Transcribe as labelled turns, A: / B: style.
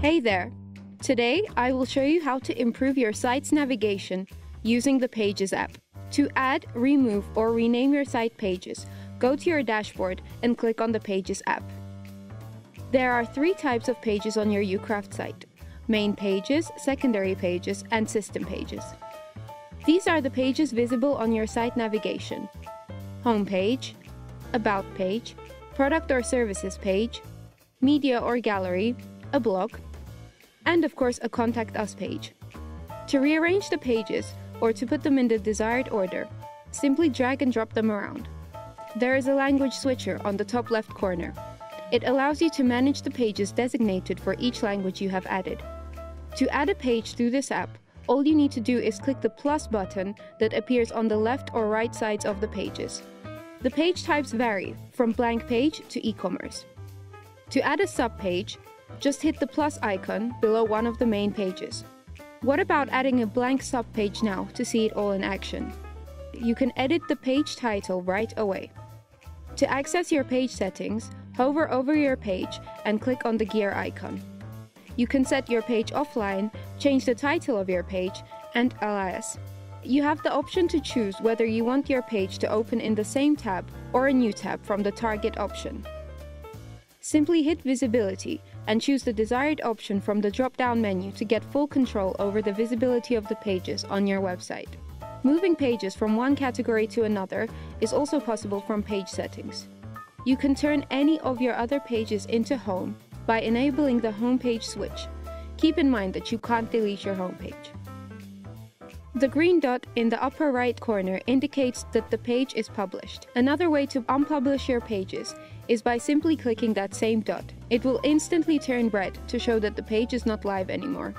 A: Hey there! Today I will show you how to improve your site's navigation using the Pages app. To add, remove, or rename your site pages, go to your dashboard and click on the Pages app. There are three types of pages on your Ucraft site main pages, secondary pages, and system pages. These are the pages visible on your site navigation Home page, About page, Product or Services page, Media or Gallery, a blog, and of course a Contact Us page. To rearrange the pages or to put them in the desired order, simply drag and drop them around. There is a language switcher on the top left corner. It allows you to manage the pages designated for each language you have added. To add a page through this app, all you need to do is click the plus button that appears on the left or right sides of the pages. The page types vary, from blank page to e-commerce. To add a subpage, just hit the plus icon below one of the main pages. What about adding a blank subpage now to see it all in action? You can edit the page title right away. To access your page settings, hover over your page and click on the gear icon. You can set your page offline, change the title of your page, and alias. You have the option to choose whether you want your page to open in the same tab or a new tab from the target option. Simply hit Visibility and choose the desired option from the drop-down menu to get full control over the visibility of the pages on your website. Moving pages from one category to another is also possible from page settings. You can turn any of your other pages into home by enabling the homepage switch. Keep in mind that you can't delete your homepage. The green dot in the upper right corner indicates that the page is published. Another way to unpublish your pages is by simply clicking that same dot. It will instantly turn red to show that the page is not live anymore.